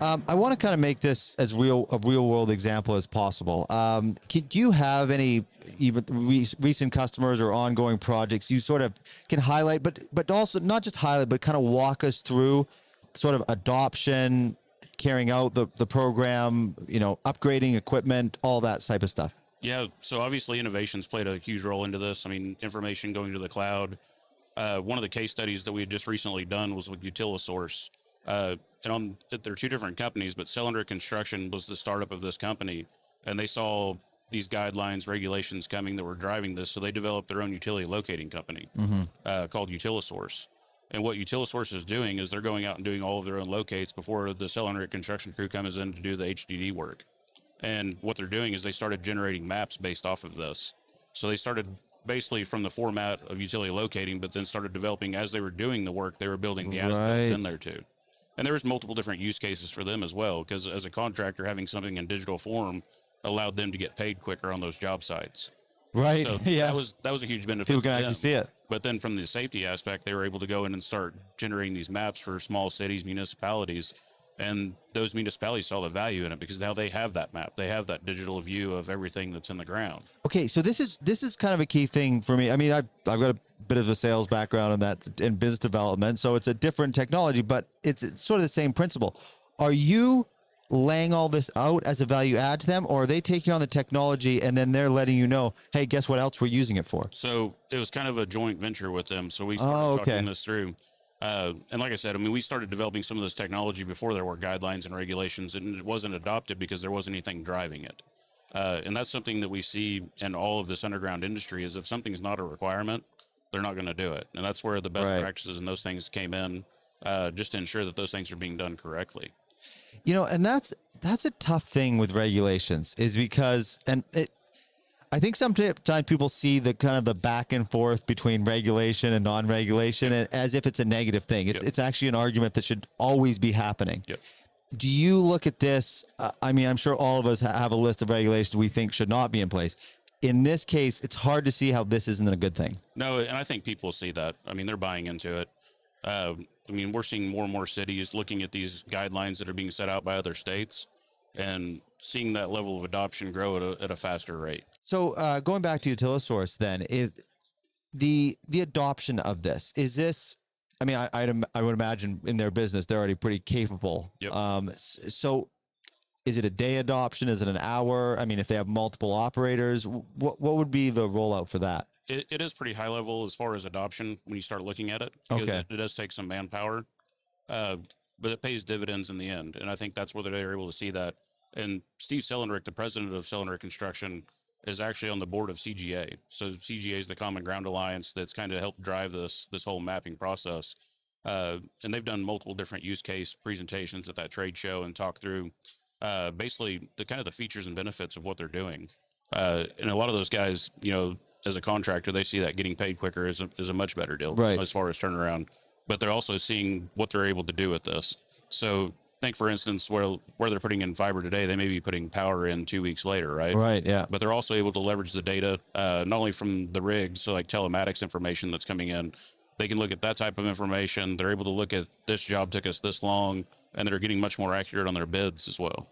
Um, I want to kind of make this as real a real world example as possible. Um, can, do you have any even re- recent customers or ongoing projects you sort of can highlight, but but also not just highlight, but kind of walk us through sort of adoption, carrying out the the program, you know, upgrading equipment, all that type of stuff. Yeah, so obviously innovations played a huge role into this. I mean, information going to the cloud. Uh, one of the case studies that we had just recently done was with Utilisource. Uh, and on they're two different companies, but Sellenriek Construction was the startup of this company, and they saw these guidelines, regulations coming that were driving this, so they developed their own utility locating company Mm-hmm. uh, called Utilisource. And what Utilisource is doing is they're going out and doing all of their own locates before the Sellenriek Construction crew comes in to do the HDD work. And what they're doing is they started generating maps based off of this. So they started basically from the format of utility locating, but then started developing as they were doing the work, they were building the Right. in there too. And there was multiple different use cases for them as well, because as a contractor, having something in digital form allowed them to get paid quicker on those job sites. Right. So yeah. that was that was a huge benefit. People can actually see it. But then from the safety aspect, they were able to go in and start generating these maps for small cities, municipalities, and those municipalities saw the value in it because now they have that map. They have that digital view of everything that's in the ground. Okay, so this is this is kind of a key thing for me. I mean, I've I've got a bit of a sales background in that in business development, so it's a different technology, but it's, it's sort of the same principle. Are you laying all this out as a value add to them, or are they taking on the technology and then they're letting you know, hey, guess what else we're using it for? So it was kind of a joint venture with them. So we started Oh, okay. talking this through. Uh, and like I said, I mean, we started developing some of this technology before there were guidelines and regulations, and it wasn't adopted because there wasn't anything driving it. Uh, and that's something that we see in all of this underground industry is if something's not a requirement, they're not going to do it. And that's where the best Right. practices and those things came in, uh, just to ensure that those things are being done correctly. You know, and that's that's a tough thing with regulations is because and it I think sometimes people see the kind of the back and forth between regulation and non-regulation and as if it's a negative thing. It's, Yep. it's actually an argument that should always be happening. Yep. Do you look at this? Uh, I mean, I'm sure all of us have a list of regulations we think should not be in place. In this case, it's hard to see how this isn't a good thing. No, and I think people see that. I mean, they're buying into it. Uh, I mean, we're seeing more and more cities looking at these guidelines that are being set out by other states and seeing that level of adoption grow at a, at a faster rate. So uh, going back to Utilisource, then, if the the adoption of this is this, I mean, I I'd, I would imagine in their business they're already pretty capable. Yep. Um, so is it a day adoption? Is it an hour? I mean, if they have multiple operators, what what would be the rollout for that? It, it is pretty high level as far as adoption when you start looking at it. Okay. It, it does take some manpower, uh, but it pays dividends in the end. And I think that's where they're able to see that. And Steve Sellenriek, the president of Sellenriek Construction, is actually on the board of CGA. So CGA is the Common Ground Alliance that's kind of helped drive this this whole mapping process. Uh, and they've done multiple different use case presentations at that trade show and talked through uh, basically the kind of the features and benefits of what they're doing. Uh, and a lot of those guys, you know, as a contractor, they see that getting paid quicker is a, is a much better deal Right. as far as turnaround. But they're also seeing what they're able to do with this. So think, for instance, where where they're putting in fiber today, they may be putting power in two weeks later, right? Right. Yeah. But they're also able to leverage the data, uh, not only from the rigs, so like telematics information that's coming in. They can look at that type of information. They're able to look at this job took us this long, and they're getting much more accurate on their bids as well.